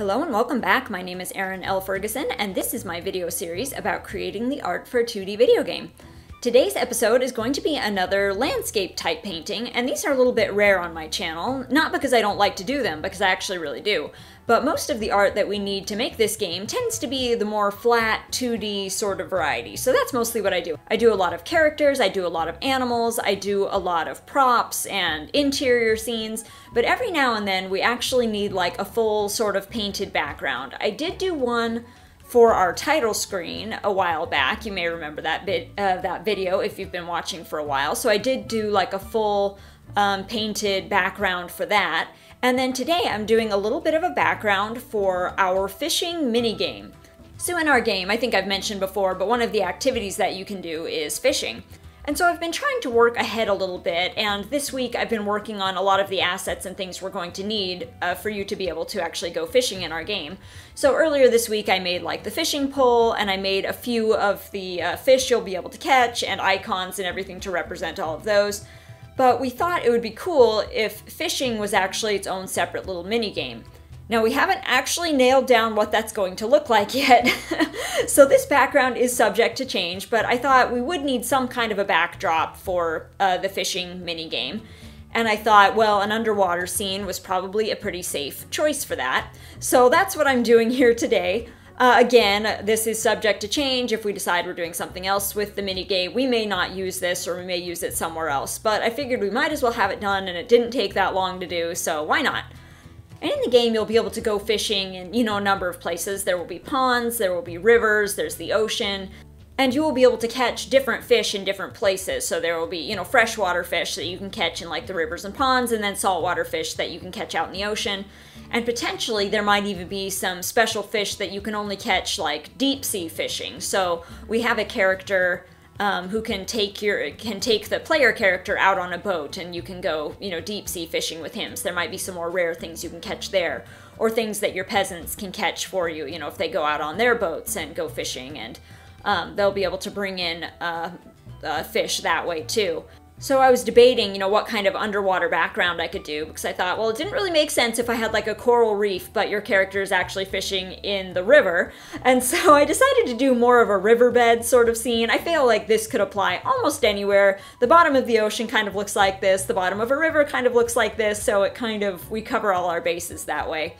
Hello and welcome back. My name is Erin L. Ferguson, and this is my video series about creating the art for a 2D video game. Today's episode is going to be another landscape type painting, and these are a little bit rare on my channel, not because I don't like to do them, because I actually really do, but most of the art that we need to make this game tends to be the more flat, 2D sort of variety, so that's mostly what I do. I do a lot of characters, I do a lot of animals, I do a lot of props and interior scenes, but every now and then we actually need like a full sort of painted background. I did do one for our title screen a while back. You may remember that bit uh, that video if you've been watching for a while. So I did do like a full um, painted background for that. And then today I'm doing a little bit of a background for our fishing mini game. So in our game, I think I've mentioned before, but one of the activities that you can do is fishing. And so I've been trying to work ahead a little bit, and this week I've been working on a lot of the assets and things we're going to need uh, for you to be able to actually go fishing in our game. So earlier this week I made like the fishing pole, and I made a few of the uh, fish you'll be able to catch, and icons and everything to represent all of those. But we thought it would be cool if fishing was actually its own separate little mini game. Now we haven't actually nailed down what that's going to look like yet, so this background is subject to change, but I thought we would need some kind of a backdrop for uh, the fishing mini game. And I thought, well, an underwater scene was probably a pretty safe choice for that. So that's what I'm doing here today. Uh, again, this is subject to change. If we decide we're doing something else with the mini game, we may not use this or we may use it somewhere else. But I figured we might as well have it done and it didn't take that long to do, so why not? And in the game, you'll be able to go fishing in, you know, a number of places. There will be ponds, there will be rivers, there's the ocean, and you will be able to catch different fish in different places. So there will be, you know, freshwater fish that you can catch in like the rivers and ponds, and then saltwater fish that you can catch out in the ocean. And potentially there might even be some special fish that you can only catch like deep sea fishing. So we have a character um, who can take your can take the player character out on a boat and you can go you know deep sea fishing with him. So there might be some more rare things you can catch there or things that your peasants can catch for you you know if they go out on their boats and go fishing. And um, they'll be able to bring in uh, uh, fish that way too so I was debating, you know, what kind of underwater background I could do because I thought, well, it didn't really make sense if I had like a coral reef, but your character is actually fishing in the river. And so I decided to do more of a riverbed sort of scene. I feel like this could apply almost anywhere. The bottom of the ocean kind of looks like this, the bottom of a river kind of looks like this, so it kind of, we cover all our bases that way.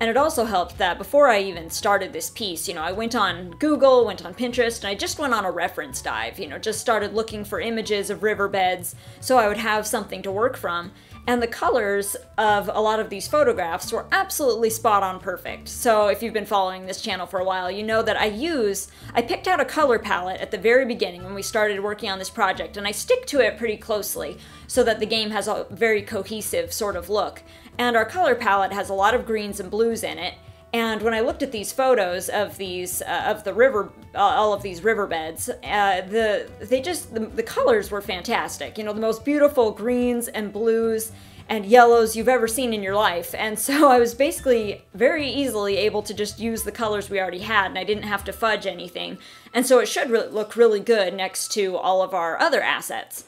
And it also helped that before I even started this piece, you know, I went on Google, went on Pinterest, and I just went on a reference dive, you know, just started looking for images of riverbeds so I would have something to work from. And the colors of a lot of these photographs were absolutely spot on perfect. So if you've been following this channel for a while, you know that I use, I picked out a color palette at the very beginning when we started working on this project, and I stick to it pretty closely so that the game has a very cohesive sort of look. And our color palette has a lot of greens and blues in it. And when I looked at these photos of these uh, of the river, uh, all of these riverbeds, uh, the they just the, the colors were fantastic. You know, the most beautiful greens and blues and yellows you've ever seen in your life. And so I was basically very easily able to just use the colors we already had, and I didn't have to fudge anything. And so it should re look really good next to all of our other assets.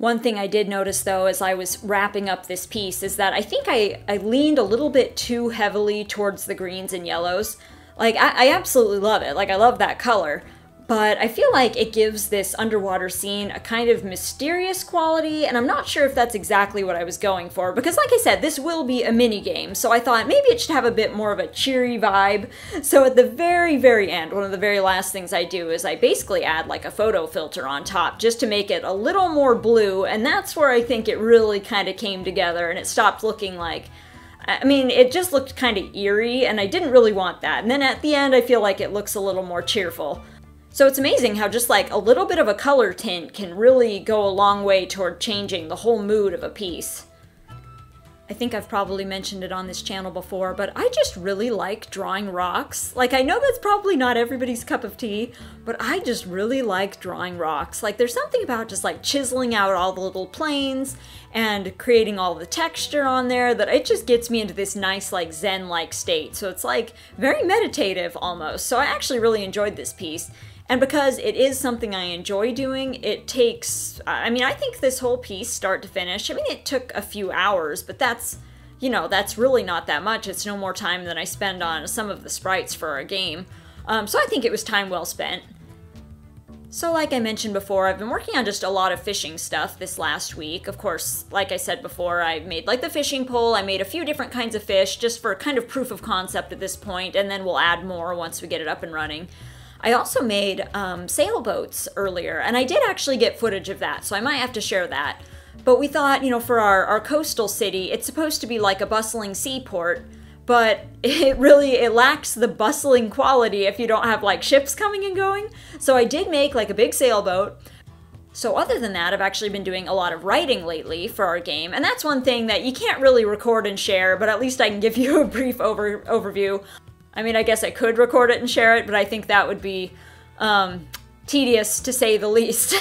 One thing I did notice though as I was wrapping up this piece is that I think I, I leaned a little bit too heavily towards the greens and yellows. Like, I, I absolutely love it. Like, I love that color but I feel like it gives this underwater scene a kind of mysterious quality, and I'm not sure if that's exactly what I was going for, because like I said, this will be a mini game, so I thought maybe it should have a bit more of a cheery vibe. So at the very, very end, one of the very last things I do is I basically add like a photo filter on top just to make it a little more blue, and that's where I think it really kind of came together and it stopped looking like I mean, it just looked kind of eerie, and I didn't really want that. And then at the end, I feel like it looks a little more cheerful. So it's amazing how just like a little bit of a color tint can really go a long way toward changing the whole mood of a piece. I think I've probably mentioned it on this channel before, but I just really like drawing rocks. Like, I know that's probably not everybody's cup of tea, but I just really like drawing rocks. Like, there's something about just like chiseling out all the little planes and creating all the texture on there that it just gets me into this nice, like, zen-like state. So it's like very meditative almost. So I actually really enjoyed this piece. And because it is something I enjoy doing, it takes, I mean, I think this whole piece, start to finish, I mean, it took a few hours, but that's you know, that's really not that much. It's no more time than I spend on some of the sprites for a game. Um, so I think it was time well spent. So like I mentioned before, I've been working on just a lot of fishing stuff this last week. Of course, like I said before, I made like the fishing pole, I made a few different kinds of fish just for kind of proof of concept at this point, and then we'll add more once we get it up and running. I also made um, sailboats earlier, and I did actually get footage of that, so I might have to share that. But we thought, you know, for our, our coastal city, it's supposed to be like a bustling seaport, but it really it lacks the bustling quality if you don't have like ships coming and going. So I did make like a big sailboat. So other than that, I've actually been doing a lot of writing lately for our game, and that's one thing that you can't really record and share, but at least I can give you a brief over overview. I mean, I guess I could record it and share it, but I think that would be um, tedious to say the least,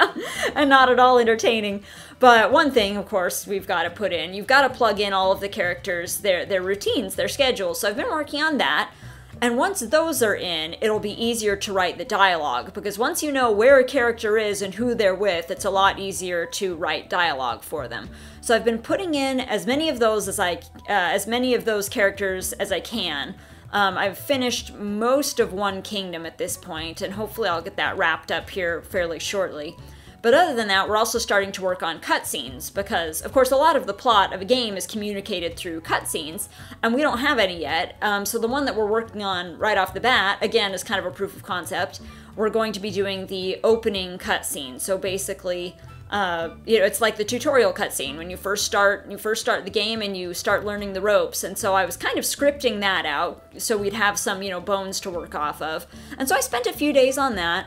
and not at all entertaining. But one thing, of course, we've got to put in, you've got to plug in all of the characters, their their routines, their schedules. So I've been working on that. And once those are in, it'll be easier to write the dialogue because once you know where a character is and who they're with, it's a lot easier to write dialogue for them. So I've been putting in as many of those as I, uh, as many of those characters as I can. Um, I've finished most of One Kingdom at this point, and hopefully I'll get that wrapped up here fairly shortly. But other than that, we're also starting to work on cutscenes because, of course, a lot of the plot of a game is communicated through cutscenes, and we don't have any yet. Um, so the one that we're working on right off the bat, again, is kind of a proof of concept. We're going to be doing the opening cutscene. So basically, uh, you know, it's like the tutorial cutscene when you first start. You first start the game and you start learning the ropes. And so I was kind of scripting that out so we'd have some, you know, bones to work off of. And so I spent a few days on that.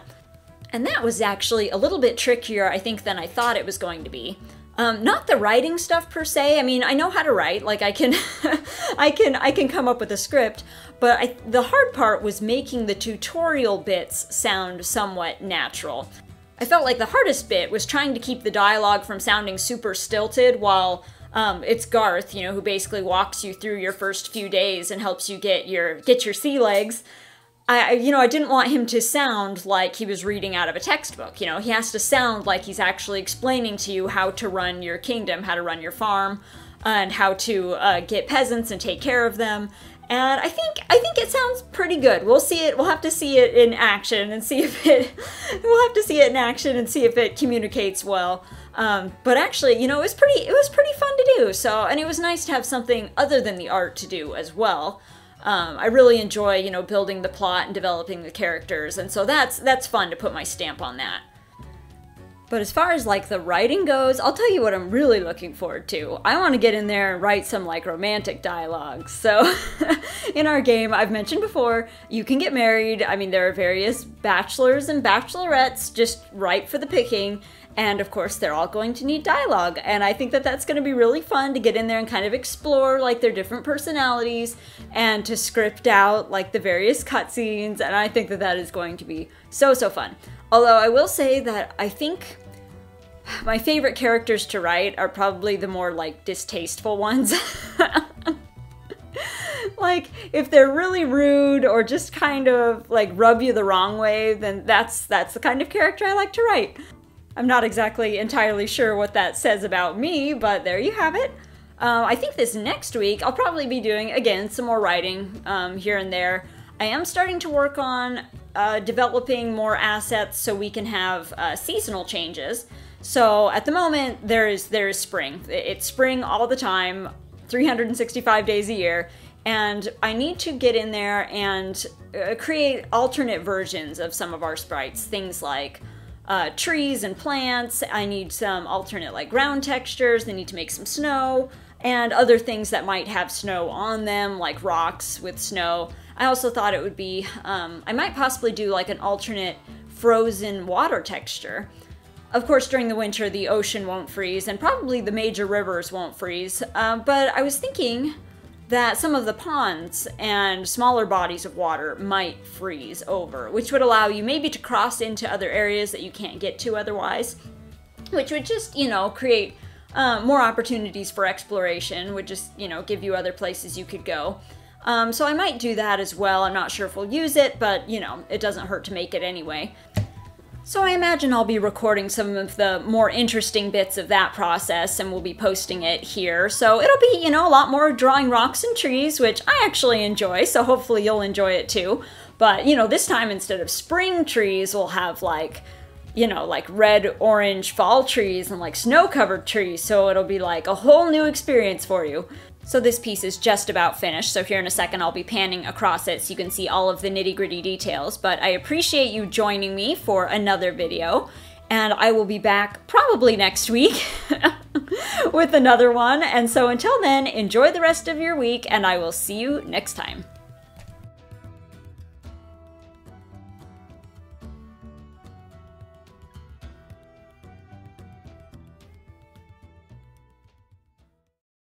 And that was actually a little bit trickier, I think, than I thought it was going to be. Um, not the writing stuff per se. I mean, I know how to write. Like I can, I can, I can come up with a script. But I, the hard part was making the tutorial bits sound somewhat natural. I felt like the hardest bit was trying to keep the dialogue from sounding super stilted while um, it's Garth, you know, who basically walks you through your first few days and helps you get your get your sea legs. I, you know, I didn't want him to sound like he was reading out of a textbook. You know, he has to sound like he's actually explaining to you how to run your kingdom, how to run your farm, and how to uh, get peasants and take care of them. And I think I think it sounds pretty good. We'll see it. We'll have to see it in action and see if it. we'll have to see it in action and see if it communicates well. Um, but actually, you know, it was pretty. It was pretty fun to do. So, and it was nice to have something other than the art to do as well. Um, I really enjoy, you know, building the plot and developing the characters, and so that's that's fun to put my stamp on that. But as far as like the writing goes, I'll tell you what I'm really looking forward to. I want to get in there and write some like romantic dialogue. So in our game, I've mentioned before, you can get married. I mean, there are various bachelors and bachelorettes just ripe for the picking. And of course, they're all going to need dialogue. And I think that that's going to be really fun to get in there and kind of explore like their different personalities and to script out like the various cutscenes. And I think that that is going to be so, so fun. Although I will say that I think my favorite characters to write are probably the more like distasteful ones. like if they're really rude or just kind of like rub you the wrong way, then that's that's the kind of character I like to write. I'm not exactly entirely sure what that says about me, but there you have it. Uh, I think this next week I'll probably be doing again some more writing um, here and there. I am starting to work on uh, developing more assets so we can have uh, seasonal changes. So at the moment, there is there is spring. It's spring all the time, 365 days a year, and I need to get in there and uh, create alternate versions of some of our sprites. Things like uh, trees and plants. I need some alternate like ground textures. They need to make some snow and other things that might have snow on them, like rocks with snow. I also thought it would be, um, I might possibly do like an alternate frozen water texture. Of course, during the winter, the ocean won't freeze, and probably the major rivers won't freeze. Uh, but I was thinking that some of the ponds and smaller bodies of water might freeze over, which would allow you maybe to cross into other areas that you can't get to otherwise, which would just, you know, create uh, more opportunities for exploration, would just, you know, give you other places you could go. Um, so I might do that as well. I'm not sure if we'll use it, but you know, it doesn't hurt to make it anyway. So I imagine I'll be recording some of the more interesting bits of that process and we'll be posting it here. So it'll be, you know, a lot more drawing rocks and trees, which I actually enjoy, so hopefully you'll enjoy it too. But, you know, this time instead of spring trees, we'll have like, you know, like red, orange fall trees and like snow covered trees. So it'll be like a whole new experience for you. So this piece is just about finished, so here in a second I'll be panning across it so you can see all of the nitty gritty details, but I appreciate you joining me for another video, and I will be back probably next week with another one, and so until then, enjoy the rest of your week, and I will see you next time.